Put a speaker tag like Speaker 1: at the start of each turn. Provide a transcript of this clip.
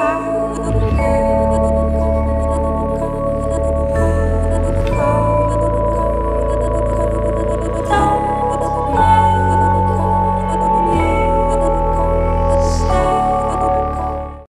Speaker 1: heart.